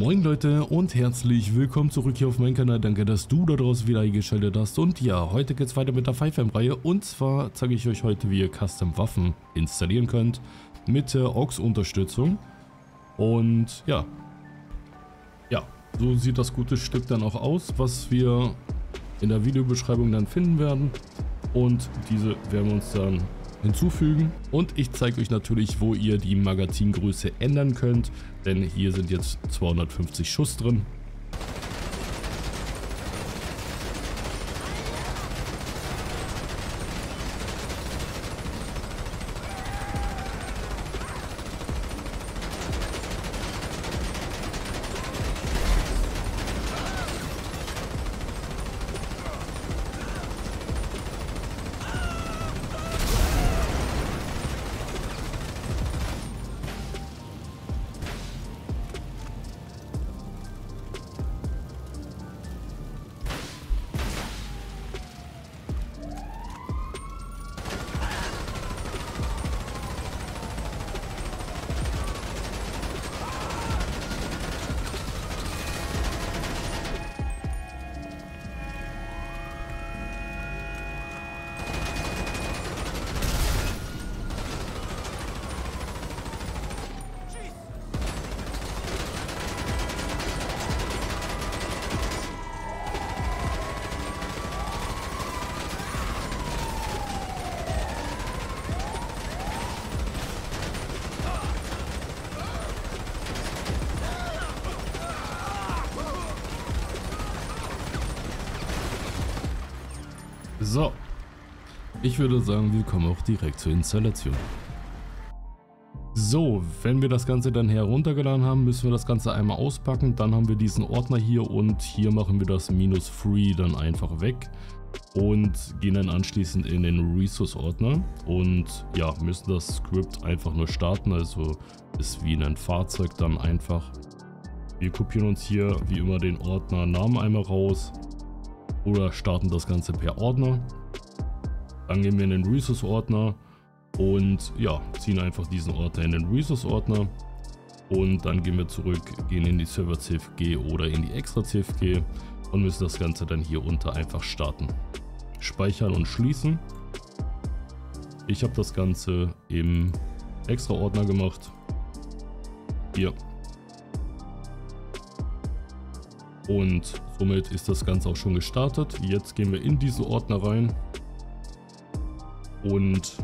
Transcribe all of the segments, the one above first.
Moin Leute und herzlich willkommen zurück hier auf meinem Kanal. Danke, dass du da draußen wieder eingeschaltet hast. Und ja, heute geht es weiter mit der 5M-Reihe. Und zwar zeige ich euch heute, wie ihr Custom-Waffen installieren könnt mit der AUX-Unterstützung. Und ja, ja, so sieht das gute Stück dann auch aus, was wir in der Videobeschreibung dann finden werden. Und diese werden wir uns dann hinzufügen. Und ich zeige euch natürlich, wo ihr die Magazingröße ändern könnt, denn hier sind jetzt 250 Schuss drin So, ich würde sagen, wir kommen auch direkt zur Installation. So, wenn wir das Ganze dann heruntergeladen haben, müssen wir das Ganze einmal auspacken. Dann haben wir diesen Ordner hier und hier machen wir das minus free dann einfach weg und gehen dann anschließend in den Resource Ordner und ja, müssen das Script einfach nur starten, also ist wie ein Fahrzeug dann einfach. Wir kopieren uns hier wie immer den Ordner Namen einmal raus oder starten das Ganze per Ordner. Dann gehen wir in den Resource Ordner und ja, ziehen einfach diesen Ordner in den Resource Ordner und dann gehen wir zurück, gehen in die Server CFG oder in die Extra CFG und müssen das Ganze dann hier unter einfach starten. Speichern und schließen. Ich habe das Ganze im Extra Ordner gemacht. Hier. Und Somit ist das Ganze auch schon gestartet. Jetzt gehen wir in diesen Ordner rein und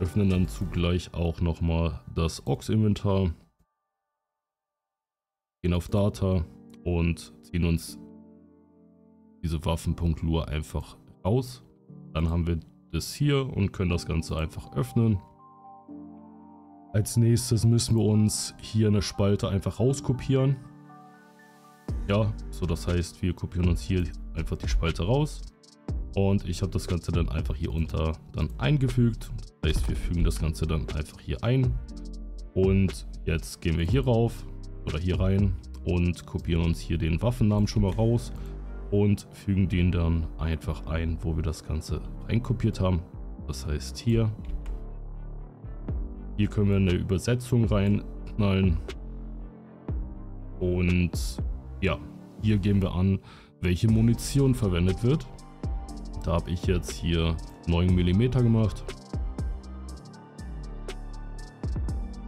öffnen dann zugleich auch nochmal das Ox-Inventar. Gehen auf Data und ziehen uns diese Waffen.lure einfach raus. Dann haben wir das hier und können das Ganze einfach öffnen. Als nächstes müssen wir uns hier eine Spalte einfach rauskopieren. Ja, so das heißt, wir kopieren uns hier einfach die Spalte raus. Und ich habe das Ganze dann einfach hier unter dann eingefügt. Das heißt, wir fügen das Ganze dann einfach hier ein. Und jetzt gehen wir hier rauf oder hier rein und kopieren uns hier den Waffennamen schon mal raus und fügen den dann einfach ein, wo wir das Ganze reinkopiert haben. Das heißt hier. Hier können wir eine Übersetzung reinknallen. Und ja, hier geben wir an, welche Munition verwendet wird. Da habe ich jetzt hier 9 mm gemacht.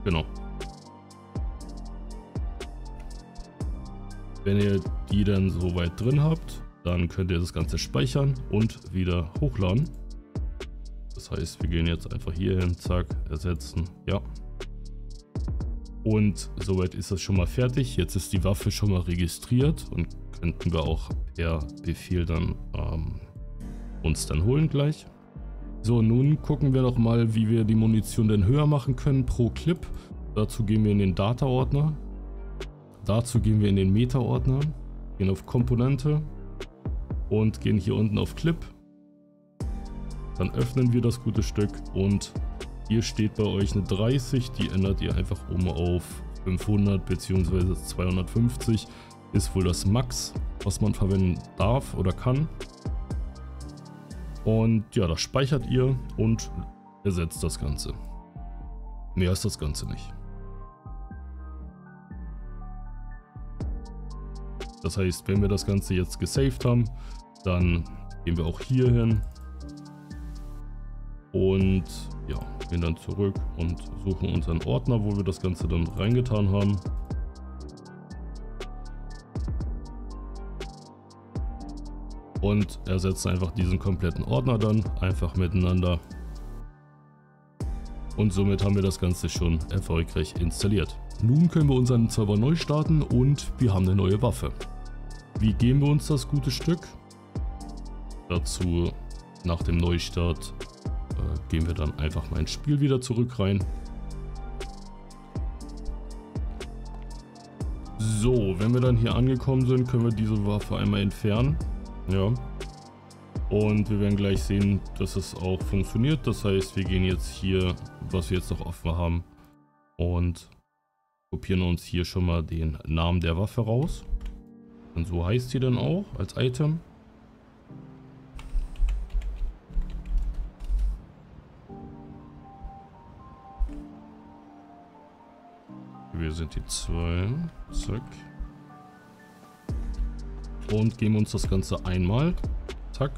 Genau. Wenn ihr die dann soweit drin habt, dann könnt ihr das Ganze speichern und wieder hochladen. Das heißt, wir gehen jetzt einfach hier hin, zack, ersetzen, ja, und soweit ist das schon mal fertig. Jetzt ist die Waffe schon mal registriert und könnten wir auch per Befehl dann ähm, uns dann holen gleich. So, nun gucken wir noch mal, wie wir die Munition denn höher machen können pro Clip. Dazu gehen wir in den Data-Ordner. Dazu gehen wir in den Meta-Ordner, gehen auf Komponente und gehen hier unten auf Clip. Dann öffnen wir das gute Stück und hier steht bei euch eine 30, die ändert ihr einfach um auf 500 bzw. 250. Ist wohl das Max, was man verwenden darf oder kann. Und ja, das speichert ihr und ersetzt das Ganze. Mehr ist das Ganze nicht. Das heißt, wenn wir das Ganze jetzt gesaved haben, dann gehen wir auch hier hin und ja, gehen dann zurück und suchen unseren Ordner, wo wir das Ganze dann reingetan haben. Und ersetzen einfach diesen kompletten Ordner dann einfach miteinander. Und somit haben wir das Ganze schon erfolgreich installiert. Nun können wir unseren Server neu starten und wir haben eine neue Waffe. Wie geben wir uns das gute Stück? Dazu nach dem Neustart gehen wir dann einfach mal ins Spiel wieder zurück rein. So, wenn wir dann hier angekommen sind, können wir diese Waffe einmal entfernen. Ja. Und wir werden gleich sehen, dass es auch funktioniert. Das heißt, wir gehen jetzt hier, was wir jetzt noch offen haben, und kopieren uns hier schon mal den Namen der Waffe raus. Und so heißt sie dann auch als Item. Wir sind die zwei. Zack. Und geben uns das Ganze einmal. Zack.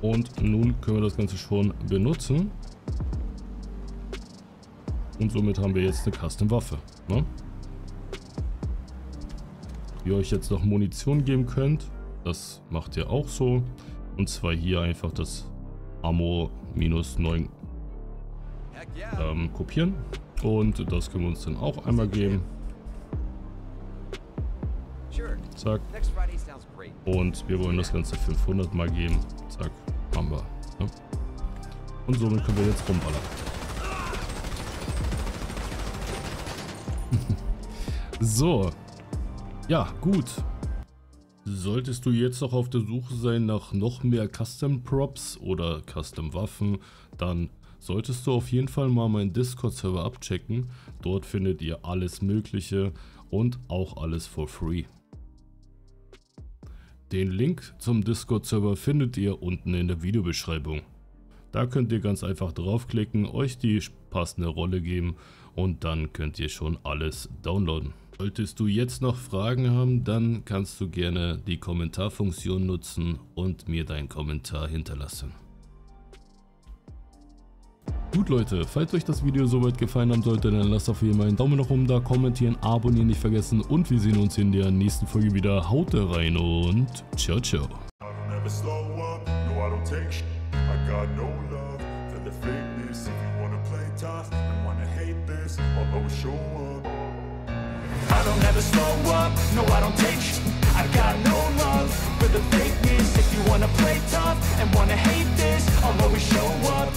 Und nun können wir das Ganze schon benutzen. Und somit haben wir jetzt eine Custom-Waffe. Ne? Ihr euch jetzt noch Munition geben könnt, das macht ihr auch so. Und zwar hier einfach das Ammo minus 9 ähm, kopieren. Und das können wir uns dann auch einmal geben. Zack. Und wir wollen das Ganze 500 mal geben. Zack, haben wir. Ja. Und somit können wir jetzt rumballern. so. Ja, gut. Solltest du jetzt noch auf der Suche sein nach noch mehr Custom Props oder Custom Waffen, dann solltest du auf jeden Fall mal meinen Discord-Server abchecken. Dort findet ihr alles Mögliche und auch alles for free. Den Link zum Discord-Server findet ihr unten in der Videobeschreibung. Da könnt ihr ganz einfach draufklicken, euch die passende Rolle geben und dann könnt ihr schon alles downloaden. Solltest du jetzt noch Fragen haben, dann kannst du gerne die Kommentarfunktion nutzen und mir deinen Kommentar hinterlassen. Gut Leute, falls euch das Video soweit gefallen haben sollte, dann lasst auf jeden Fall einen Daumen nach oben da, kommentieren, abonnieren nicht vergessen und wir sehen uns in der nächsten Folge wieder. Haut rein und ciao, ciao. I don't ever slow up, no I don't take sh. I got no love for the fakeness. If you wanna play tough and wanna hate this I'll always show up.